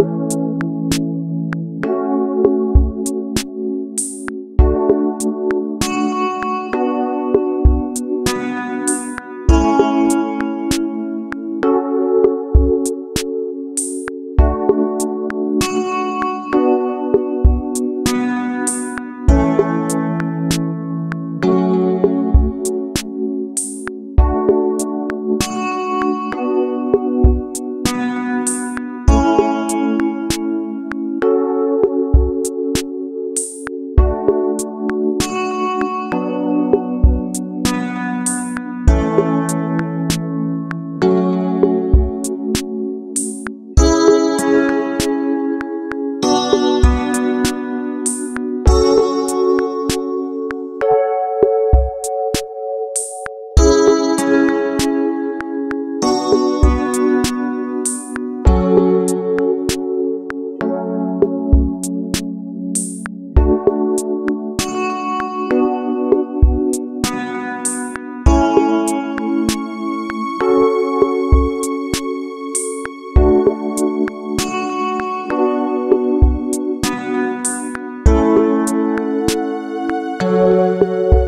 Música Música Música